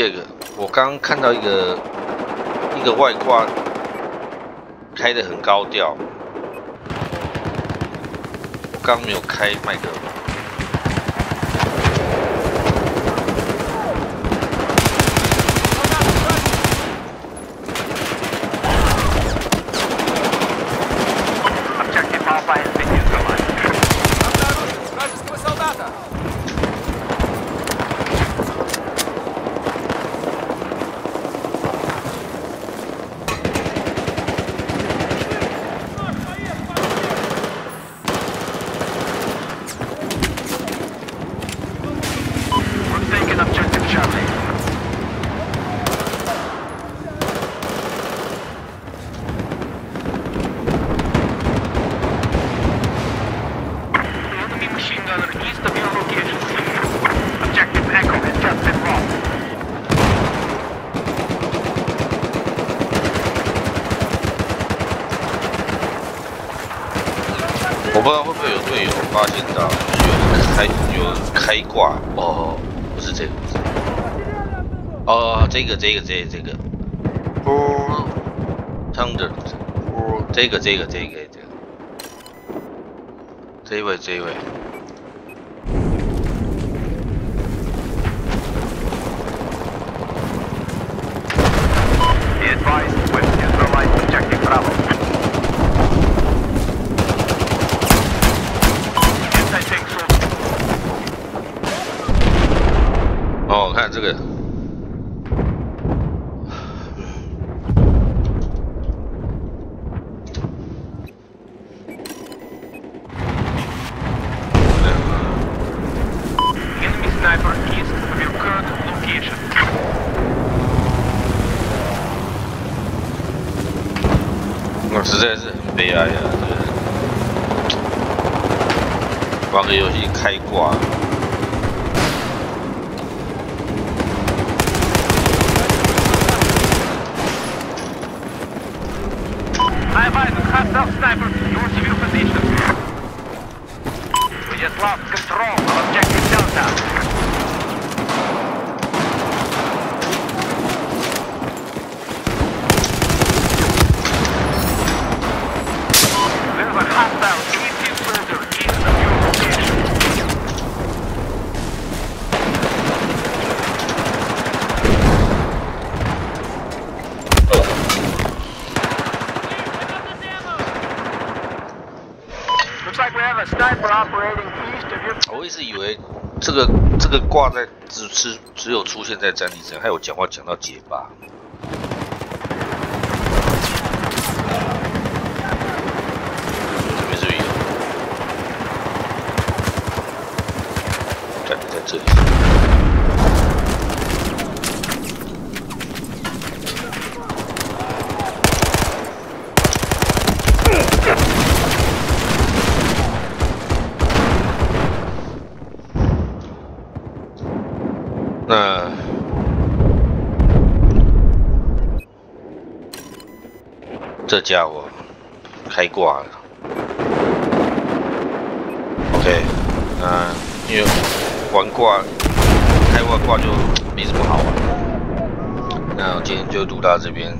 这个，我刚看到一个一个外挂开的很高调，我刚没有开麦克风。我不知道会不会有队友发现到有人开有人开挂。哦，不是这个，不是哦，这个这个这个这个，不、唱着，不，这个这个这个这个，这位这位。这个。我实在是很悲哀啊，这个玩个游戏开挂。I advise hostile sniper towards your position. We just lost control of objective Delta. 我一直以为这个这个挂在只是只有出现在战地上，还有讲话讲到结巴。这边是不是有？看在这里。那这家伙开挂了。OK，那因为玩挂开挂挂就没什么好玩。那我今天就录到这边。